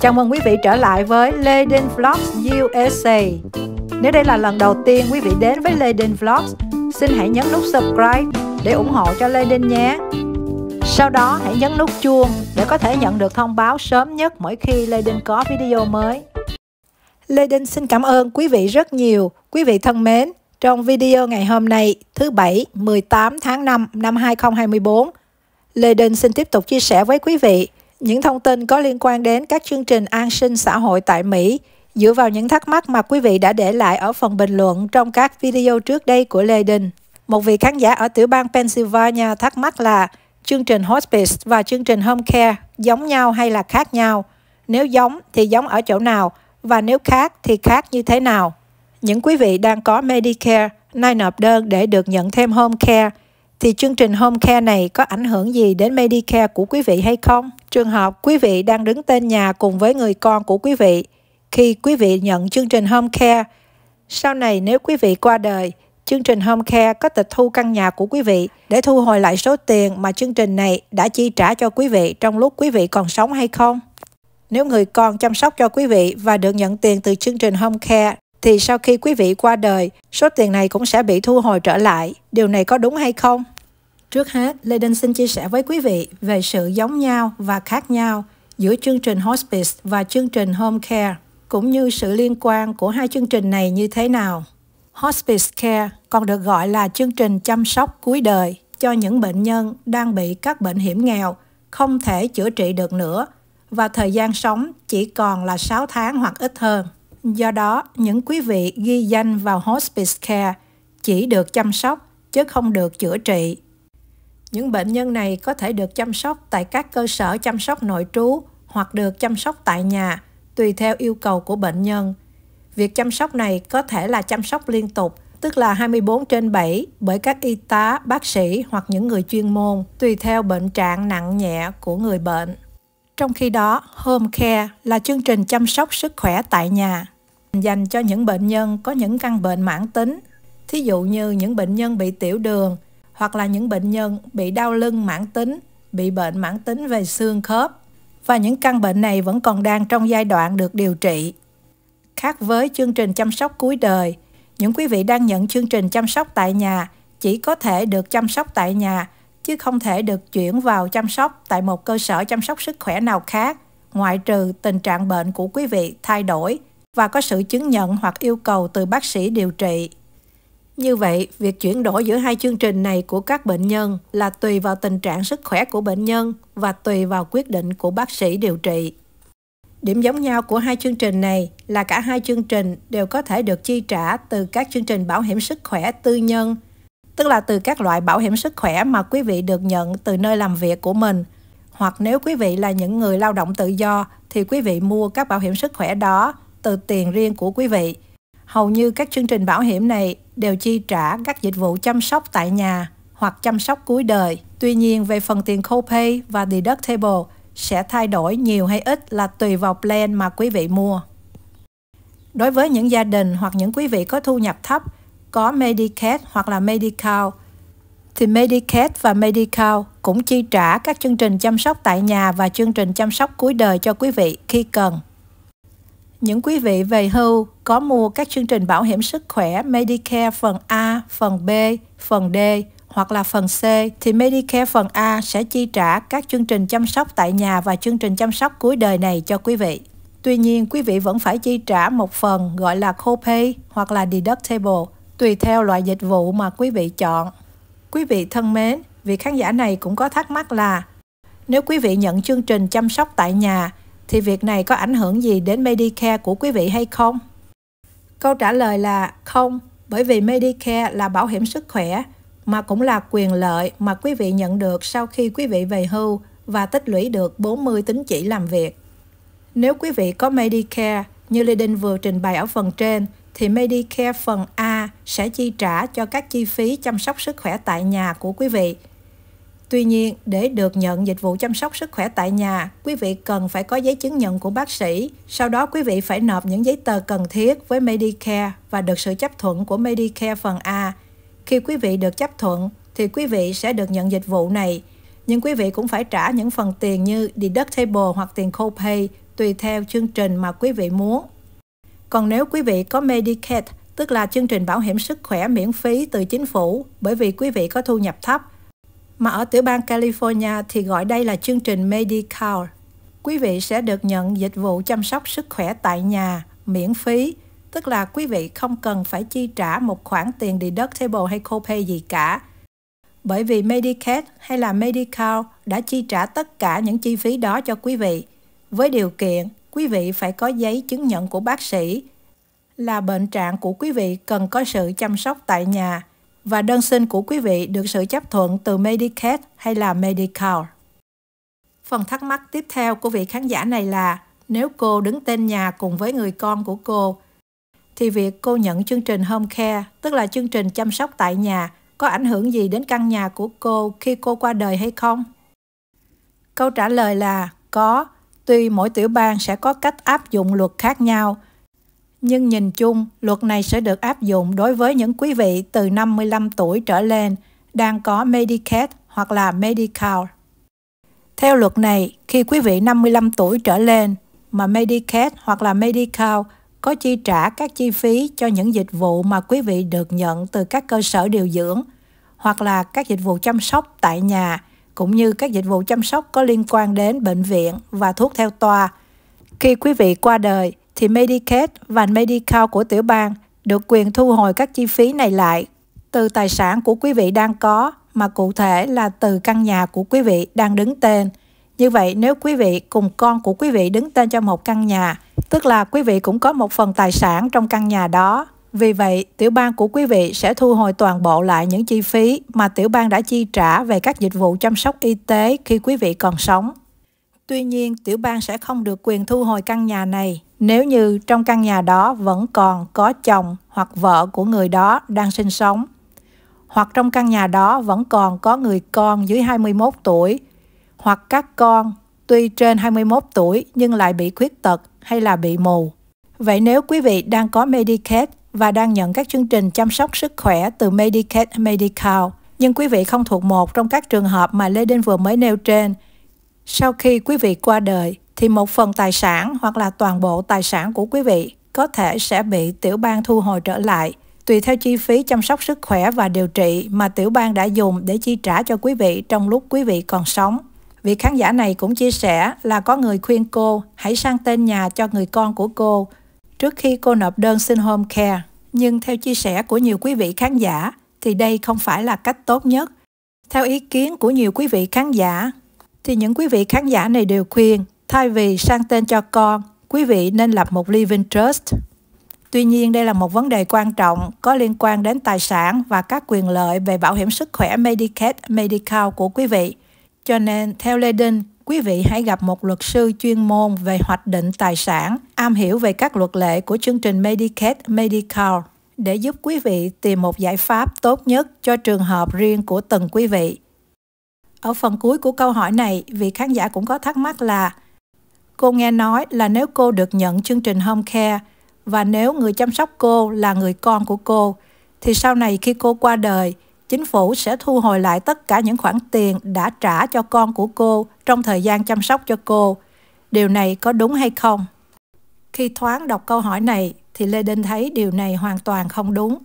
Chào mừng quý vị trở lại với Lê Vlogs USA. Nếu đây là lần đầu tiên quý vị đến với Lê Vlogs, xin hãy nhấn nút subscribe để ủng hộ cho Lê nhé. Sau đó hãy nhấn nút chuông để có thể nhận được thông báo sớm nhất mỗi khi Lê có video mới. Lê xin cảm ơn quý vị rất nhiều. Quý vị thân mến, trong video ngày hôm nay, thứ Bảy, 18 tháng 5 năm 2024, Lê xin tiếp tục chia sẻ với quý vị những thông tin có liên quan đến các chương trình an sinh xã hội tại Mỹ, dựa vào những thắc mắc mà quý vị đã để lại ở phần bình luận trong các video trước đây của Lê Đình. Một vị khán giả ở tiểu bang Pennsylvania thắc mắc là, chương trình Hospice và chương trình Home Care giống nhau hay là khác nhau? Nếu giống thì giống ở chỗ nào? Và nếu khác thì khác như thế nào? Những quý vị đang có Medicare nay nộp đơn để được nhận thêm Home Care thì chương trình Home Care này có ảnh hưởng gì đến Medicare của quý vị hay không? Trường hợp quý vị đang đứng tên nhà cùng với người con của quý vị khi quý vị nhận chương trình Home Care. Sau này nếu quý vị qua đời, chương trình Home Care có tịch thu căn nhà của quý vị để thu hồi lại số tiền mà chương trình này đã chi trả cho quý vị trong lúc quý vị còn sống hay không? Nếu người con chăm sóc cho quý vị và được nhận tiền từ chương trình Home Care thì sau khi quý vị qua đời, số tiền này cũng sẽ bị thu hồi trở lại. Điều này có đúng hay không? Trước hết, Lê Đinh xin chia sẻ với quý vị về sự giống nhau và khác nhau giữa chương trình Hospice và chương trình Home Care, cũng như sự liên quan của hai chương trình này như thế nào. Hospice Care còn được gọi là chương trình chăm sóc cuối đời cho những bệnh nhân đang bị các bệnh hiểm nghèo, không thể chữa trị được nữa và thời gian sống chỉ còn là 6 tháng hoặc ít hơn. Do đó, những quý vị ghi danh vào Hospice Care chỉ được chăm sóc chứ không được chữa trị những bệnh nhân này có thể được chăm sóc tại các cơ sở chăm sóc nội trú hoặc được chăm sóc tại nhà, tùy theo yêu cầu của bệnh nhân. Việc chăm sóc này có thể là chăm sóc liên tục, tức là 24 trên 7 bởi các y tá, bác sĩ hoặc những người chuyên môn, tùy theo bệnh trạng nặng nhẹ của người bệnh. Trong khi đó, Home Care là chương trình chăm sóc sức khỏe tại nhà, dành cho những bệnh nhân có những căn bệnh mãn tính, thí dụ như những bệnh nhân bị tiểu đường, hoặc là những bệnh nhân bị đau lưng mãn tính, bị bệnh mãn tính về xương khớp và những căn bệnh này vẫn còn đang trong giai đoạn được điều trị. Khác với chương trình chăm sóc cuối đời, những quý vị đang nhận chương trình chăm sóc tại nhà chỉ có thể được chăm sóc tại nhà chứ không thể được chuyển vào chăm sóc tại một cơ sở chăm sóc sức khỏe nào khác ngoại trừ tình trạng bệnh của quý vị thay đổi và có sự chứng nhận hoặc yêu cầu từ bác sĩ điều trị. Như vậy, việc chuyển đổi giữa hai chương trình này của các bệnh nhân là tùy vào tình trạng sức khỏe của bệnh nhân và tùy vào quyết định của bác sĩ điều trị. Điểm giống nhau của hai chương trình này là cả hai chương trình đều có thể được chi trả từ các chương trình bảo hiểm sức khỏe tư nhân, tức là từ các loại bảo hiểm sức khỏe mà quý vị được nhận từ nơi làm việc của mình. Hoặc nếu quý vị là những người lao động tự do thì quý vị mua các bảo hiểm sức khỏe đó từ tiền riêng của quý vị. Hầu như các chương trình bảo hiểm này đều chi trả các dịch vụ chăm sóc tại nhà hoặc chăm sóc cuối đời. Tuy nhiên, về phần tiền copay và deductible sẽ thay đổi nhiều hay ít là tùy vào plan mà quý vị mua. Đối với những gia đình hoặc những quý vị có thu nhập thấp, có Medicaid hoặc là Medical, thì Medicaid và Medical cũng chi trả các chương trình chăm sóc tại nhà và chương trình chăm sóc cuối đời cho quý vị khi cần. Những quý vị về hưu có mua các chương trình bảo hiểm sức khỏe Medicare phần A, phần B, phần D hoặc là phần C thì Medicare phần A sẽ chi trả các chương trình chăm sóc tại nhà và chương trình chăm sóc cuối đời này cho quý vị. Tuy nhiên, quý vị vẫn phải chi trả một phần gọi là copay hoặc là deductible, tùy theo loại dịch vụ mà quý vị chọn. Quý vị thân mến, vị khán giả này cũng có thắc mắc là nếu quý vị nhận chương trình chăm sóc tại nhà thì việc này có ảnh hưởng gì đến Medicare của quý vị hay không? Câu trả lời là không, bởi vì Medicare là bảo hiểm sức khỏe mà cũng là quyền lợi mà quý vị nhận được sau khi quý vị về hưu và tích lũy được 40 tín chỉ làm việc. Nếu quý vị có Medicare, như Lê Đinh vừa trình bày ở phần trên, thì Medicare phần A sẽ chi trả cho các chi phí chăm sóc sức khỏe tại nhà của quý vị Tuy nhiên, để được nhận dịch vụ chăm sóc sức khỏe tại nhà, quý vị cần phải có giấy chứng nhận của bác sĩ. Sau đó quý vị phải nộp những giấy tờ cần thiết với Medicare và được sự chấp thuận của Medicare phần A. Khi quý vị được chấp thuận thì quý vị sẽ được nhận dịch vụ này. Nhưng quý vị cũng phải trả những phần tiền như deductible hoặc tiền copay tùy theo chương trình mà quý vị muốn. Còn nếu quý vị có Medicaid, tức là chương trình bảo hiểm sức khỏe miễn phí từ chính phủ bởi vì quý vị có thu nhập thấp, mà ở tiểu bang California thì gọi đây là chương trình Medical. Quý vị sẽ được nhận dịch vụ chăm sóc sức khỏe tại nhà miễn phí, tức là quý vị không cần phải chi trả một khoản tiền deductible hay copay gì cả. Bởi vì Medicaid hay là Medical đã chi trả tất cả những chi phí đó cho quý vị, với điều kiện quý vị phải có giấy chứng nhận của bác sĩ là bệnh trạng của quý vị cần có sự chăm sóc tại nhà và đơn xin của quý vị được sự chấp thuận từ Medicaid hay là Medicare. Phần thắc mắc tiếp theo của vị khán giả này là nếu cô đứng tên nhà cùng với người con của cô thì việc cô nhận chương trình home care, tức là chương trình chăm sóc tại nhà, có ảnh hưởng gì đến căn nhà của cô khi cô qua đời hay không? Câu trả lời là có, tuy mỗi tiểu bang sẽ có cách áp dụng luật khác nhau, nhưng nhìn chung, luật này sẽ được áp dụng đối với những quý vị từ 55 tuổi trở lên đang có Medicaid hoặc là Medicare Theo luật này, khi quý vị 55 tuổi trở lên mà Medicaid hoặc là Medicare có chi trả các chi phí cho những dịch vụ mà quý vị được nhận từ các cơ sở điều dưỡng hoặc là các dịch vụ chăm sóc tại nhà cũng như các dịch vụ chăm sóc có liên quan đến bệnh viện và thuốc theo toa. Khi quý vị qua đời thì Medicaid và Medicaid của tiểu bang được quyền thu hồi các chi phí này lại từ tài sản của quý vị đang có mà cụ thể là từ căn nhà của quý vị đang đứng tên. Như vậy nếu quý vị cùng con của quý vị đứng tên cho một căn nhà, tức là quý vị cũng có một phần tài sản trong căn nhà đó. Vì vậy, tiểu bang của quý vị sẽ thu hồi toàn bộ lại những chi phí mà tiểu bang đã chi trả về các dịch vụ chăm sóc y tế khi quý vị còn sống. Tuy nhiên, tiểu bang sẽ không được quyền thu hồi căn nhà này nếu như trong căn nhà đó vẫn còn có chồng hoặc vợ của người đó đang sinh sống hoặc trong căn nhà đó vẫn còn có người con dưới 21 tuổi hoặc các con tuy trên 21 tuổi nhưng lại bị khuyết tật hay là bị mù. Vậy nếu quý vị đang có Medicaid và đang nhận các chương trình chăm sóc sức khỏe từ Medicaid Medical, nhưng quý vị không thuộc một trong các trường hợp mà Lê Đinh vừa mới nêu trên, sau khi quý vị qua đời thì một phần tài sản hoặc là toàn bộ tài sản của quý vị có thể sẽ bị tiểu bang thu hồi trở lại, tùy theo chi phí chăm sóc sức khỏe và điều trị mà tiểu bang đã dùng để chi trả cho quý vị trong lúc quý vị còn sống. Vị khán giả này cũng chia sẻ là có người khuyên cô hãy sang tên nhà cho người con của cô trước khi cô nộp đơn xin home care. Nhưng theo chia sẻ của nhiều quý vị khán giả thì đây không phải là cách tốt nhất. Theo ý kiến của nhiều quý vị khán giả thì những quý vị khán giả này đều khuyên thay vì sang tên cho con, quý vị nên lập một living trust. Tuy nhiên đây là một vấn đề quan trọng có liên quan đến tài sản và các quyền lợi về bảo hiểm sức khỏe Medicaid, Medical của quý vị. Cho nên, theo Lê Đinh, quý vị hãy gặp một luật sư chuyên môn về hoạch định tài sản, am hiểu về các luật lệ của chương trình Medicaid, Medical để giúp quý vị tìm một giải pháp tốt nhất cho trường hợp riêng của từng quý vị. Ở phần cuối của câu hỏi này, vị khán giả cũng có thắc mắc là Cô nghe nói là nếu cô được nhận chương trình home care và nếu người chăm sóc cô là người con của cô, thì sau này khi cô qua đời, chính phủ sẽ thu hồi lại tất cả những khoản tiền đã trả cho con của cô trong thời gian chăm sóc cho cô. Điều này có đúng hay không? Khi thoáng đọc câu hỏi này thì Lê Đinh thấy điều này hoàn toàn không đúng.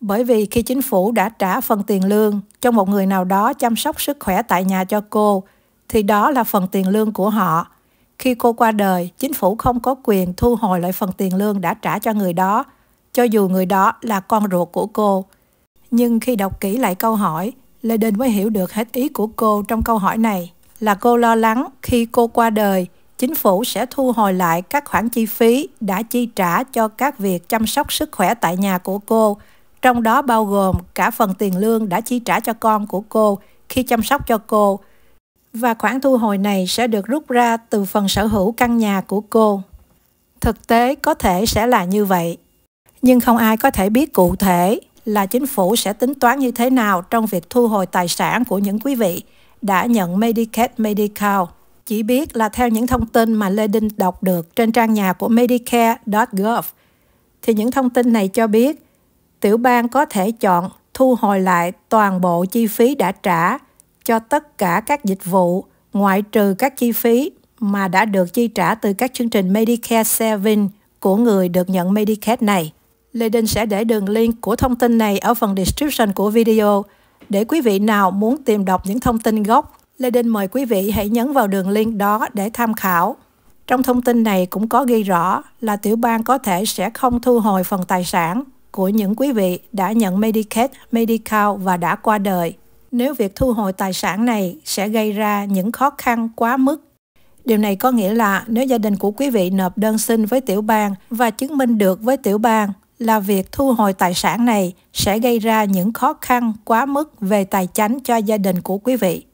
Bởi vì khi chính phủ đã trả phần tiền lương cho một người nào đó chăm sóc sức khỏe tại nhà cho cô, thì đó là phần tiền lương của họ. Khi cô qua đời, chính phủ không có quyền thu hồi lại phần tiền lương đã trả cho người đó, cho dù người đó là con ruột của cô. Nhưng khi đọc kỹ lại câu hỏi, Lê Đình mới hiểu được hết ý của cô trong câu hỏi này là cô lo lắng khi cô qua đời, chính phủ sẽ thu hồi lại các khoản chi phí đã chi trả cho các việc chăm sóc sức khỏe tại nhà của cô trong đó bao gồm cả phần tiền lương đã chi trả cho con của cô khi chăm sóc cho cô. Và khoản thu hồi này sẽ được rút ra từ phần sở hữu căn nhà của cô. Thực tế có thể sẽ là như vậy, nhưng không ai có thể biết cụ thể là chính phủ sẽ tính toán như thế nào trong việc thu hồi tài sản của những quý vị đã nhận Medicaid Medical. Chỉ biết là theo những thông tin mà Lê Đinh đọc được trên trang nhà của Medicare.gov, thì những thông tin này cho biết tiểu bang có thể chọn thu hồi lại toàn bộ chi phí đã trả cho tất cả các dịch vụ ngoại trừ các chi phí mà đã được chi trả từ các chương trình Medicare Savings của người được nhận Medicare này. Lê Đinh sẽ để đường link của thông tin này ở phần description của video. Để quý vị nào muốn tìm đọc những thông tin gốc, Lê Đinh mời quý vị hãy nhấn vào đường link đó để tham khảo. Trong thông tin này cũng có ghi rõ là tiểu bang có thể sẽ không thu hồi phần tài sản của những quý vị đã nhận Medicaid, Medical và đã qua đời. Nếu việc thu hồi tài sản này sẽ gây ra những khó khăn quá mức Điều này có nghĩa là nếu gia đình của quý vị nộp đơn xin với tiểu bang và chứng minh được với tiểu bang là việc thu hồi tài sản này sẽ gây ra những khó khăn quá mức về tài chính cho gia đình của quý vị,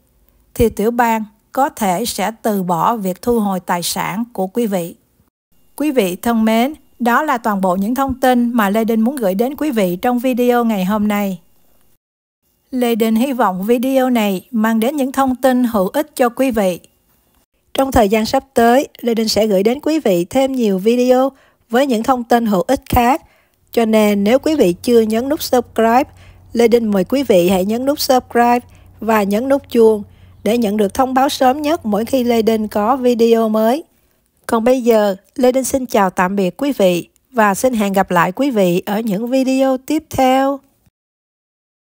thì tiểu bang có thể sẽ từ bỏ việc thu hồi tài sản của quý vị. Quý vị thân mến, đó là toàn bộ những thông tin mà Lê Đinh muốn gửi đến quý vị trong video ngày hôm nay. Lê Đình hy vọng video này mang đến những thông tin hữu ích cho quý vị. Trong thời gian sắp tới, Lê Đình sẽ gửi đến quý vị thêm nhiều video với những thông tin hữu ích khác. Cho nên nếu quý vị chưa nhấn nút subscribe, Lê Đình mời quý vị hãy nhấn nút subscribe và nhấn nút chuông để nhận được thông báo sớm nhất mỗi khi Lê Đình có video mới. Còn bây giờ, Lê Đình xin chào tạm biệt quý vị và xin hẹn gặp lại quý vị ở những video tiếp theo.